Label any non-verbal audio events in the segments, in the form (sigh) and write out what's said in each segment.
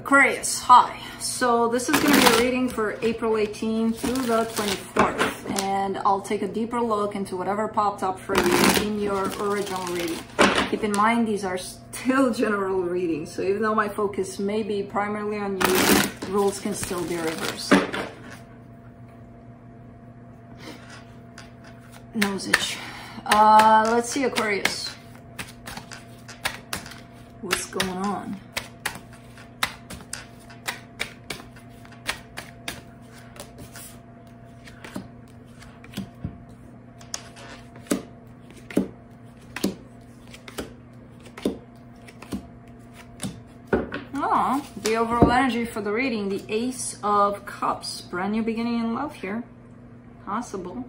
Aquarius, hi. So this is going to be a reading for April 18th through the 24th, and I'll take a deeper look into whatever popped up for you in your original reading. Keep in mind, these are still (laughs) general readings, so even though my focus may be primarily on you, rules can still be reversed. Nosage. Uh, let's see, Aquarius. What's going on? Oh, the overall energy for the reading, the Ace of Cups. Brand new beginning in love here. Possible.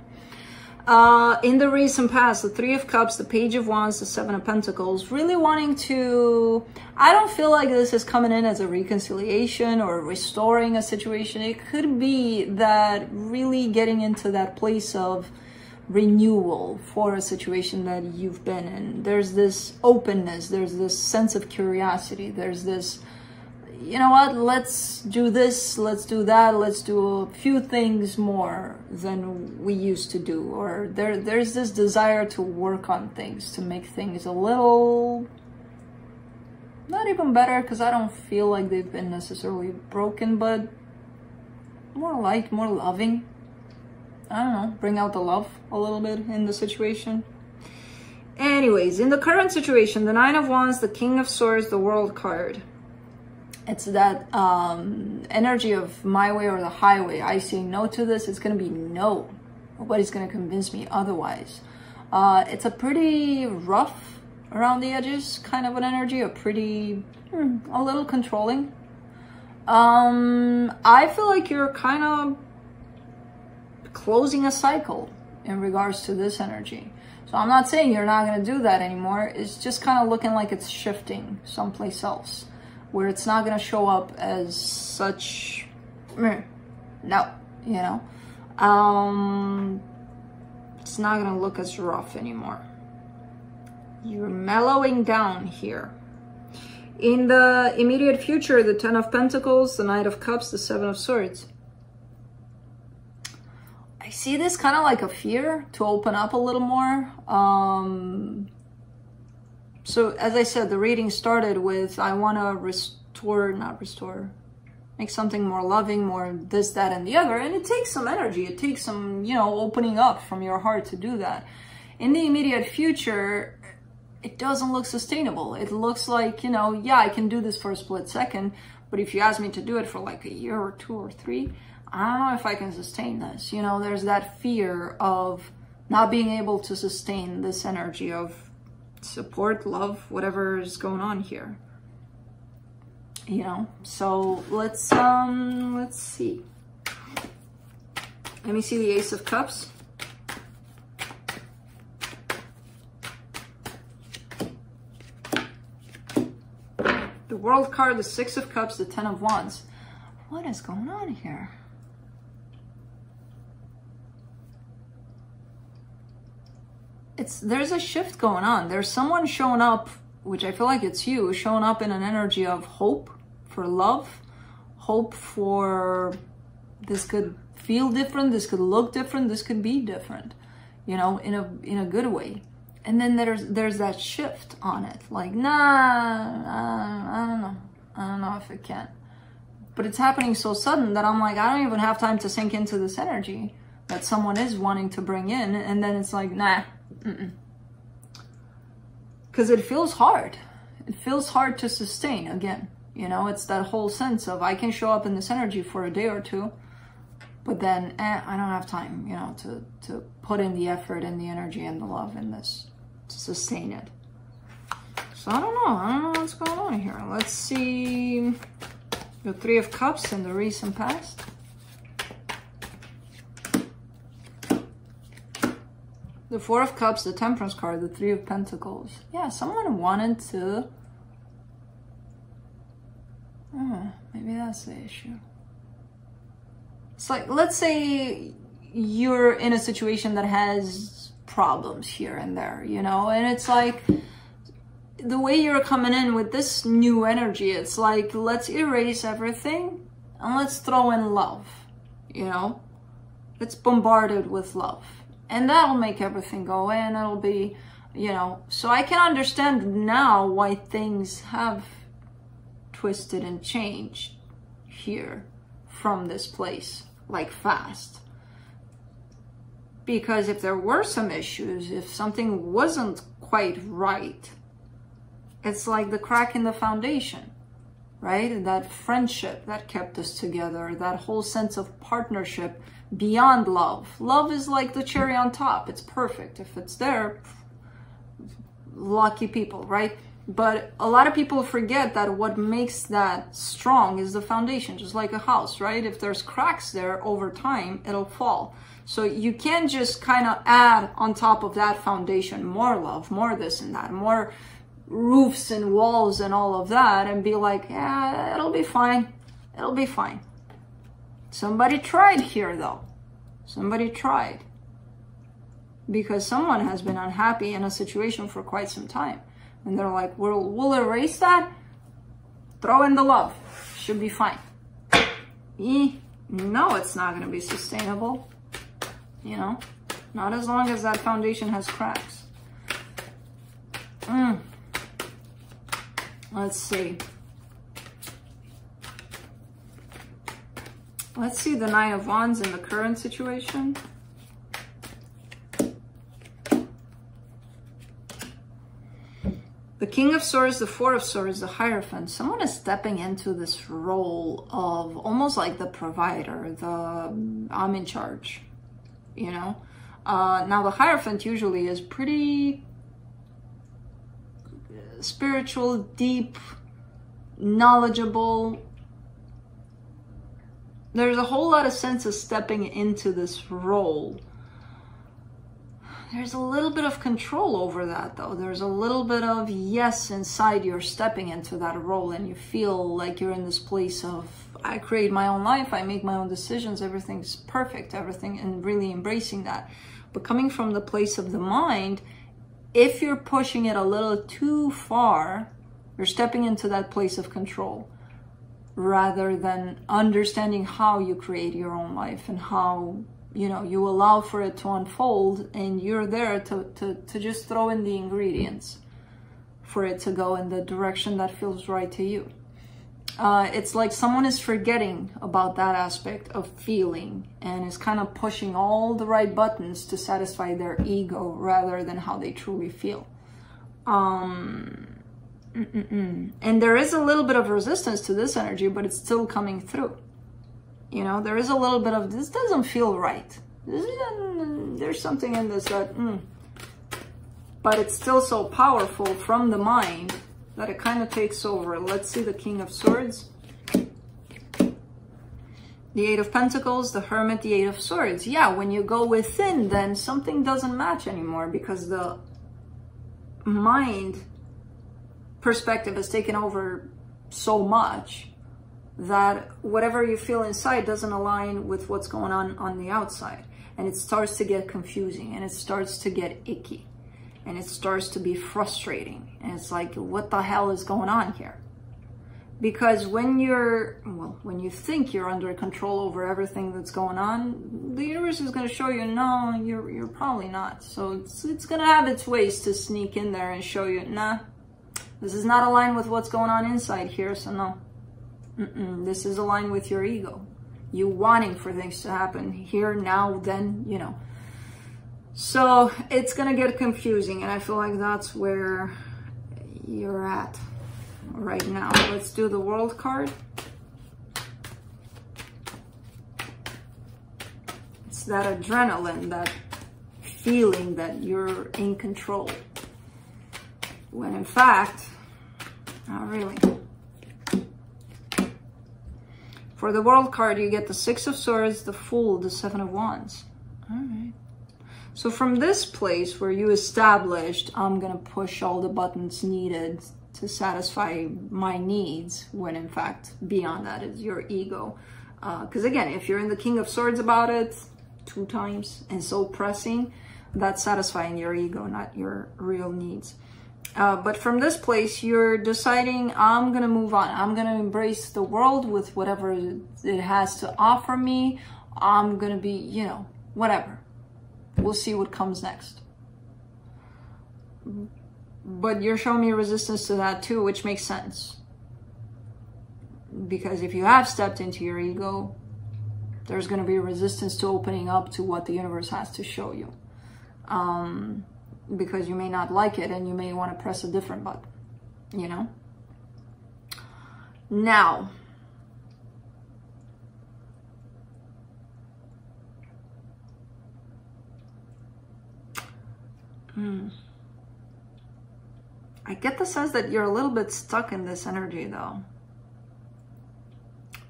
Uh, in the recent past, the Three of Cups, the Page of Wands, the Seven of Pentacles, really wanting to. I don't feel like this is coming in as a reconciliation or restoring a situation. It could be that really getting into that place of renewal for a situation that you've been in. There's this openness, there's this sense of curiosity, there's this you know what, let's do this, let's do that, let's do a few things more than we used to do. Or there, there's this desire to work on things, to make things a little, not even better, because I don't feel like they've been necessarily broken, but more light, more loving. I don't know, bring out the love a little bit in the situation. Anyways, in the current situation, the Nine of Wands, the King of Swords, the World card it's that um, energy of my way or the highway. I say no to this. It's going to be no. Nobody's going to convince me otherwise. Uh, it's a pretty rough around the edges kind of an energy, a pretty, hmm, a little controlling. Um, I feel like you're kind of closing a cycle in regards to this energy. So I'm not saying you're not going to do that anymore. It's just kind of looking like it's shifting someplace else where it's not to show up as such no you know? Um it's not to look as rough anymore. You're mellowing down here. In the immediate future the ten of pentacles the knight of cups the seven of swords. I see this kind of like a fear to open up a little more. Um so as I said, the reading started with, I want to restore, not restore, make something more loving, more this, that, and the other. And it takes some energy. It takes some, you know, opening up from your heart to do that. In the immediate future, it doesn't look sustainable. It looks like, you know, yeah, I can do this for a split second, but if you ask me to do it for like a year or two or three, I don't know if I can sustain this. You know, there's that fear of not being able to sustain this energy of support, love, whatever is going on here. You know, so let's, um, let's see. Let me see the Ace of Cups. The World card, the Six of Cups, the Ten of Wands. What is going on here? It's there's a shift going on. There's someone showing up, which I feel like it's you, showing up in an energy of hope for love, hope for this could feel different, this could look different, this could be different, you know, in a in a good way. And then there's there's that shift on it, like nah, I, I don't know, I don't know if it can. But it's happening so sudden that I'm like, I don't even have time to sink into this energy that someone is wanting to bring in, and then it's like, nah, because it feels hard. It feels hard to sustain again. You know, it's that whole sense of I can show up in this energy for a day or two, but then eh, I don't have time, you know, to, to put in the effort and the energy and the love in this to sustain it. So I don't know. I don't know what's going on here. Let's see the Three of Cups in the recent past. The Four of Cups, the Temperance card, the Three of Pentacles. Yeah, someone wanted to... Oh, maybe that's the issue. It's like, let's say you're in a situation that has problems here and there, you know? And it's like, the way you're coming in with this new energy, it's like, let's erase everything and let's throw in love, you know? It's bombarded with love. And that'll make everything go in. It'll be, you know, so I can understand now why things have twisted and changed here from this place, like fast. Because if there were some issues, if something wasn't quite right, it's like the crack in the foundation, right? That friendship that kept us together, that whole sense of partnership beyond love. Love is like the cherry on top. It's perfect. If it's there, lucky people, right? But a lot of people forget that what makes that strong is the foundation, just like a house, right? If there's cracks there over time, it'll fall. So you can't just kind of add on top of that foundation more love, more this and that, more roofs and walls and all of that and be like, yeah, it'll be fine. It'll be fine. Somebody tried here though. Somebody tried. Because someone has been unhappy in a situation for quite some time. And they're like, we'll, we'll erase that. Throw in the love. Should be fine. E, no, it's not going to be sustainable. You know, not as long as that foundation has cracks. Mm. Let's see. Let's see the Nine of Wands in the current situation. The King of Swords, the Four of Swords, the Hierophant. Someone is stepping into this role of almost like the provider, the I'm in charge, you know? Uh, now, the Hierophant usually is pretty spiritual, deep, knowledgeable. There's a whole lot of sense of stepping into this role. There's a little bit of control over that though. There's a little bit of yes inside you're stepping into that role and you feel like you're in this place of I create my own life, I make my own decisions, everything's perfect, everything and really embracing that. But coming from the place of the mind, if you're pushing it a little too far, you're stepping into that place of control rather than understanding how you create your own life and how you know you allow for it to unfold and you're there to, to, to just throw in the ingredients for it to go in the direction that feels right to you uh, it's like someone is forgetting about that aspect of feeling and is kind of pushing all the right buttons to satisfy their ego rather than how they truly feel. Um, mm -mm -mm. And there is a little bit of resistance to this energy, but it's still coming through. You know, there is a little bit of this doesn't feel right. There's something in this that, mm. but it's still so powerful from the mind that it kind of takes over. Let's see the King of Swords. The Eight of Pentacles, the Hermit, the Eight of Swords. Yeah, when you go within, then something doesn't match anymore because the mind perspective has taken over so much that whatever you feel inside doesn't align with what's going on on the outside. And it starts to get confusing and it starts to get icky and it starts to be frustrating. And it's like, what the hell is going on here? Because when you're, well, when you think you're under control over everything that's going on, the universe is going to show you, no, you're, you're probably not. So it's, it's going to have its ways to sneak in there and show you, nah, this is not aligned with what's going on inside here. So no, mm -mm, this is aligned with your ego. You wanting for things to happen here, now, then, you know. So it's gonna get confusing and I feel like that's where you're at right now. Let's do the world card. It's that adrenaline, that feeling that you're in control. When in fact, not really. For the world card, you get the Six of Swords, the Fool, the Seven of Wands. All right. So from this place where you established, I'm going to push all the buttons needed to satisfy my needs, when in fact, beyond that is your ego. Because uh, again, if you're in the King of Swords about it two times and so pressing, that's satisfying your ego, not your real needs. Uh, but from this place, you're deciding, I'm going to move on. I'm going to embrace the world with whatever it has to offer me. I'm going to be, you know, whatever. We'll see what comes next. But you're showing me resistance to that too, which makes sense. Because if you have stepped into your ego, there's going to be resistance to opening up to what the universe has to show you. Um, because you may not like it and you may want to press a different button, you know? Now, hmm. I get the sense that you're a little bit stuck in this energy though.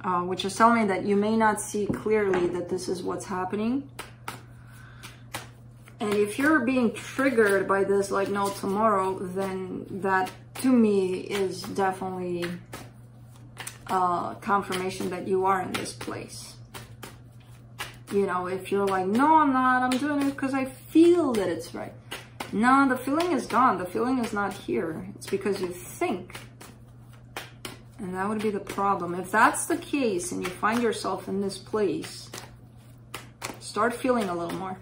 Uh, which is telling me that you may not see clearly that this is what's happening. And if you're being triggered by this, like no tomorrow, then that to me is definitely uh, confirmation that you are in this place. You know, if you're like, no, I'm not, I'm doing it because I feel that it's right. No, the feeling is gone. The feeling is not here. It's because you think. And that would be the problem. If that's the case and you find yourself in this place, start feeling a little more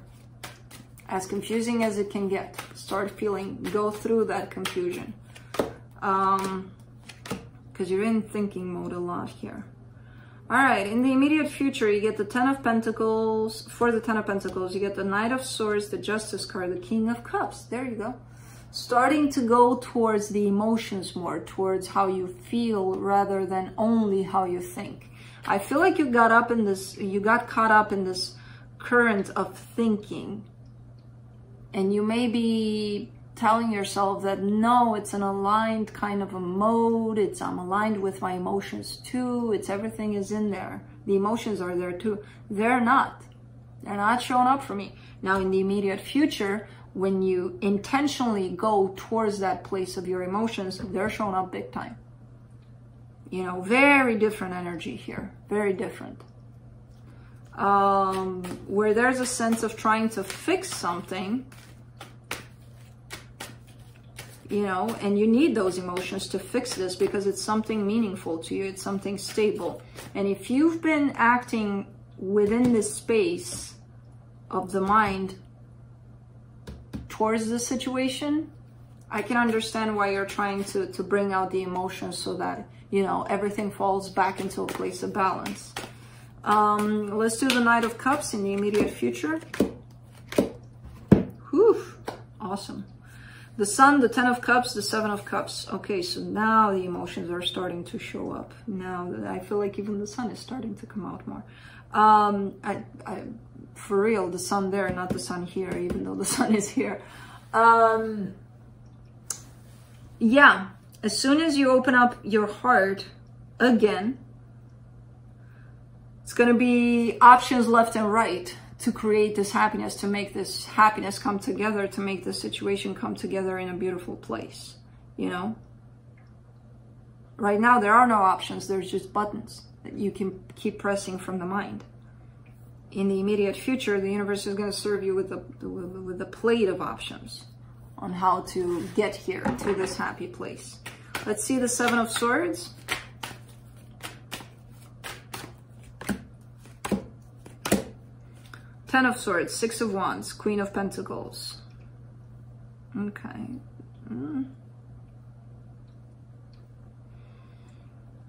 as confusing as it can get. Start feeling, go through that confusion. Um, because you're in thinking mode a lot here. All right, in the immediate future, you get the Ten of Pentacles. For the Ten of Pentacles, you get the Knight of Swords, the Justice card, the King of Cups. There you go. Starting to go towards the emotions more, towards how you feel rather than only how you think. I feel like you got up in this, you got caught up in this current of thinking and you may be telling yourself that no, it's an aligned kind of a mode. It's I'm aligned with my emotions too. It's everything is in there. The emotions are there too. They're not. They're not showing up for me. Now in the immediate future, when you intentionally go towards that place of your emotions, they're showing up big time. You know, very different energy here. Very different. Um, where there's a sense of trying to fix something, you know, and you need those emotions to fix this because it's something meaningful to you, it's something stable. And if you've been acting within this space of the mind towards the situation, I can understand why you're trying to, to bring out the emotions so that, you know, everything falls back into a place of balance. Um, let's do the Knight of Cups in the immediate future. Whew, awesome. The Sun, the Ten of Cups, the Seven of Cups. Okay, so now the emotions are starting to show up. Now I feel like even the Sun is starting to come out more. Um, I, I, for real, the Sun there, not the Sun here, even though the (laughs) Sun is here. Um, yeah, as soon as you open up your heart again, it's going to be options left and right to create this happiness, to make this happiness come together, to make the situation come together in a beautiful place, you know? Right now, there are no options. There's just buttons that you can keep pressing from the mind. In the immediate future, the universe is going to serve you with a, with a plate of options on how to get here to this happy place. Let's see the Seven of Swords. Ten of Swords, Six of Wands, Queen of Pentacles. Okay. Mm.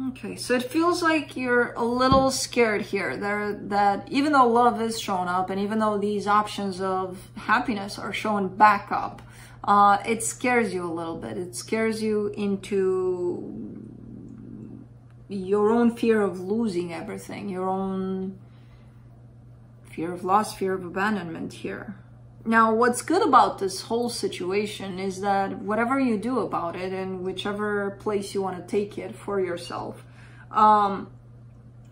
Okay, so it feels like you're a little scared here. There, that even though love is shown up, and even though these options of happiness are shown back up, uh, it scares you a little bit. It scares you into your own fear of losing everything, your own fear of loss, fear of abandonment here. Now, what's good about this whole situation is that whatever you do about it and whichever place you want to take it for yourself, um,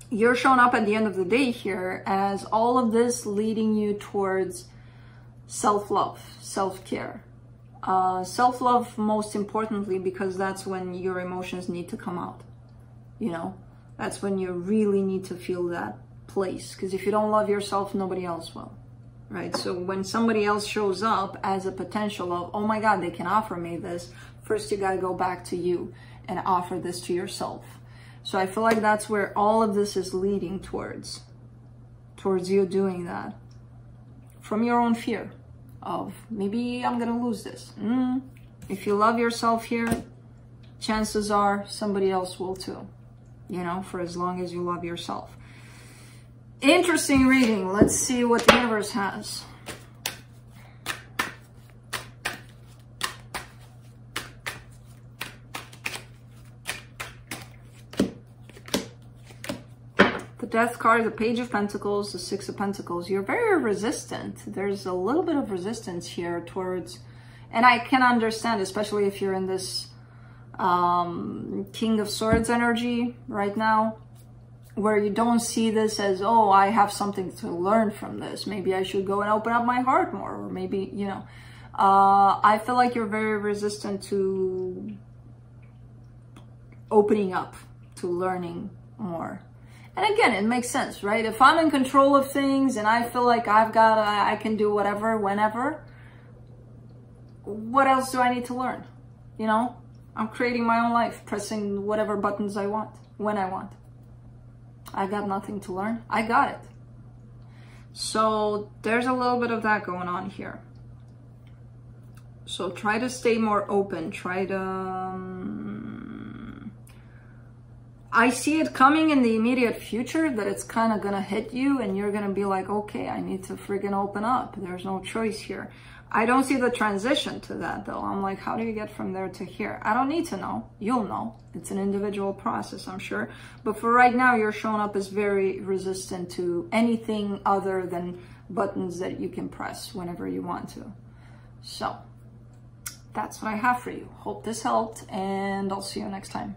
you're showing up at the end of the day here as all of this leading you towards self-love, self-care. Uh, self-love most importantly because that's when your emotions need to come out. You know, that's when you really need to feel that place because if you don't love yourself, nobody else will. Right? So when somebody else shows up as a potential of, oh my God, they can offer me this, first you got to go back to you and offer this to yourself. So I feel like that's where all of this is leading towards, towards you doing that from your own fear of maybe I'm going to lose this. Mm. If you love yourself here, chances are somebody else will too, you know, for as long as you love yourself. Interesting reading. Let's see what the universe has. The Death card, the Page of Pentacles, the Six of Pentacles. You're very resistant. There's a little bit of resistance here towards, and I can understand, especially if you're in this um, King of Swords energy right now, where you don't see this as, oh, I have something to learn from this. Maybe I should go and open up my heart more, or maybe, you know, uh, I feel like you're very resistant to opening up, to learning more. And again, it makes sense, right? If I'm in control of things and I feel like I've got, I can do whatever, whenever, what else do I need to learn? You know, I'm creating my own life, pressing whatever buttons I want, when I want. I got nothing to learn. I got it. So there's a little bit of that going on here. So try to stay more open. Try to... Um, I see it coming in the immediate future that it's kind of going to hit you and you're going to be like, okay, I need to friggin' open up. There's no choice here. I don't see the transition to that though. I'm like, how do you get from there to here? I don't need to know. You'll know. It's an individual process, I'm sure. But for right now, you're showing up as very resistant to anything other than buttons that you can press whenever you want to. So that's what I have for you. Hope this helped and I'll see you next time.